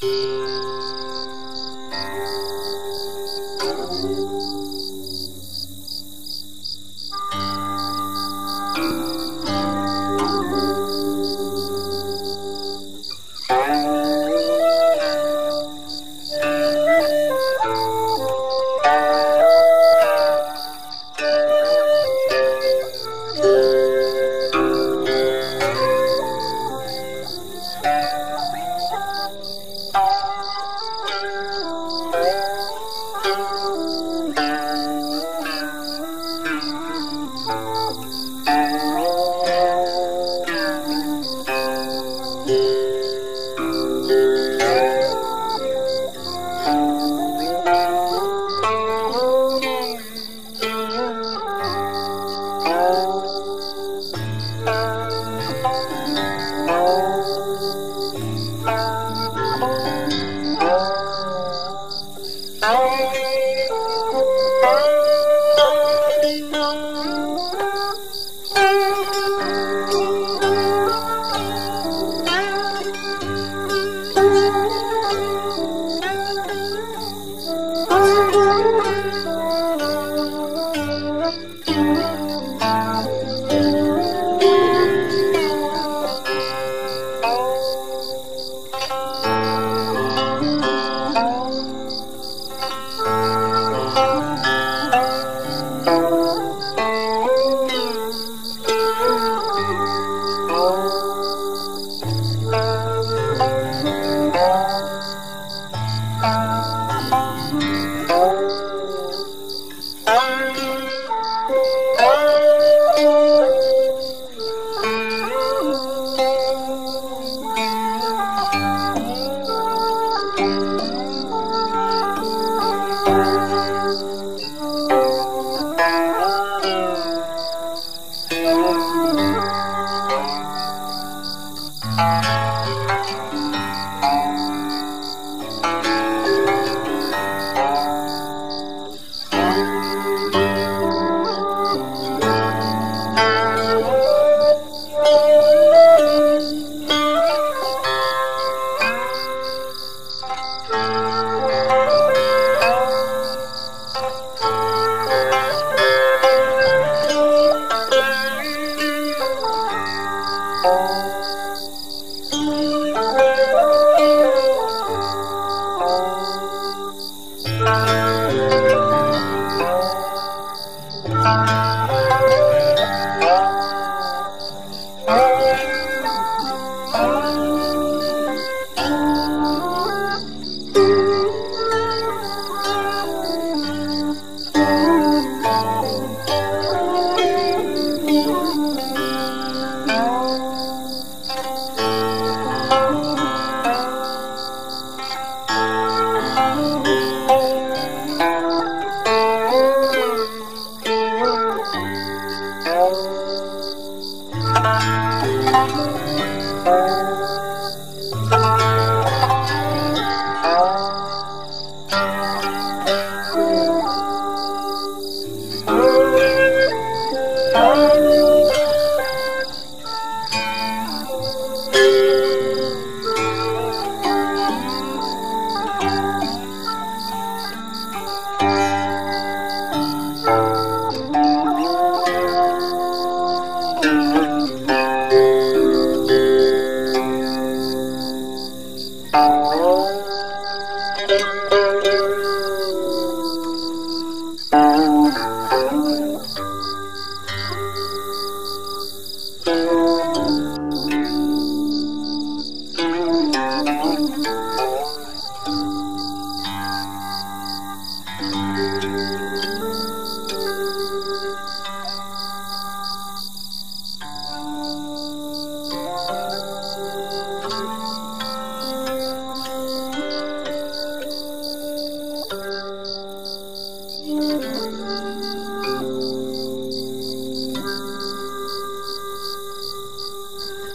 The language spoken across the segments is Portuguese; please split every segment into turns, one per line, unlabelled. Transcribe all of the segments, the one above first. Thank you.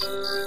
Thank you.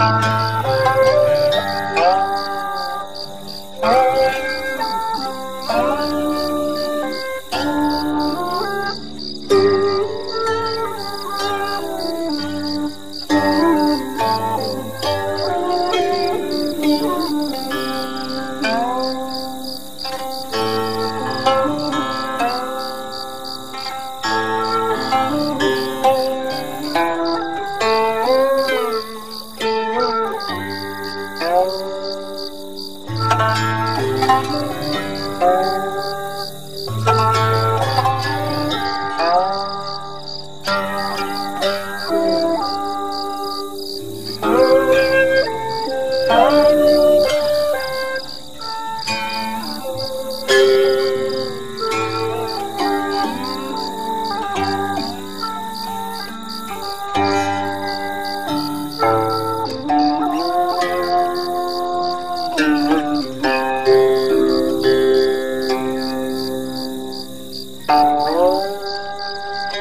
Música Música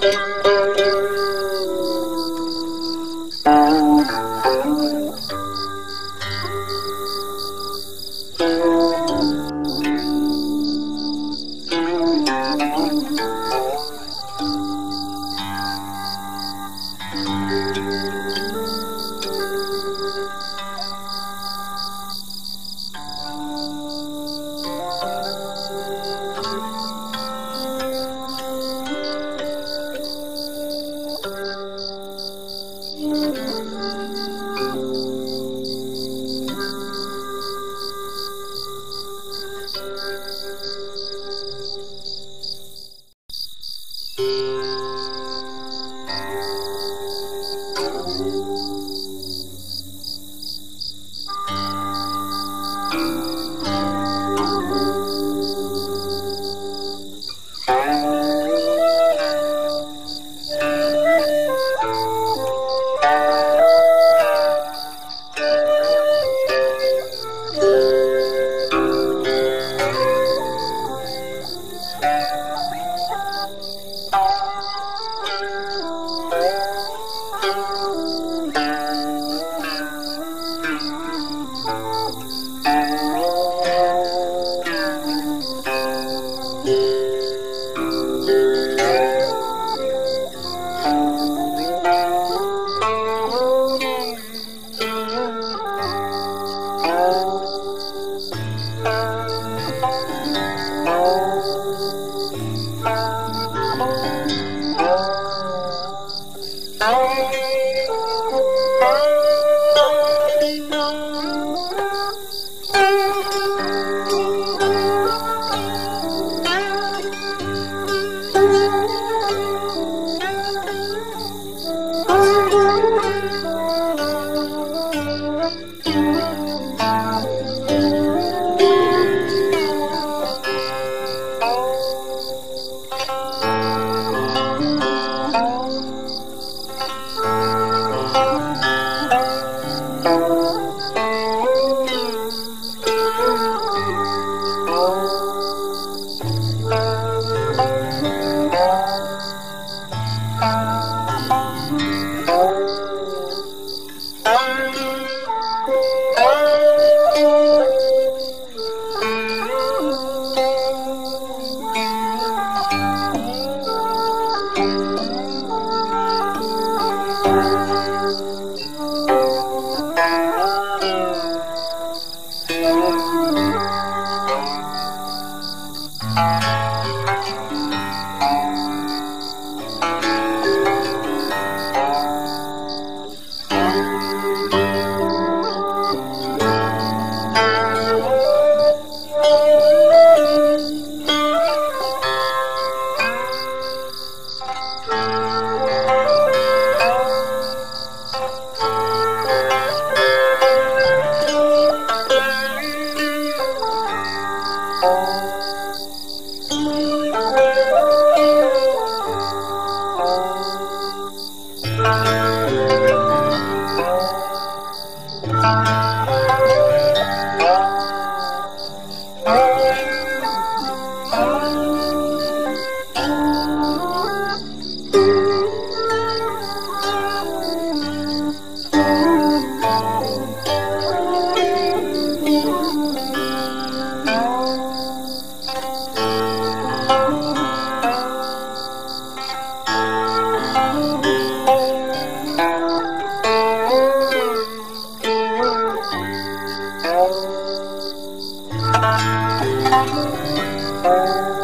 Thank you. 了。Thank you. Thank Música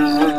you.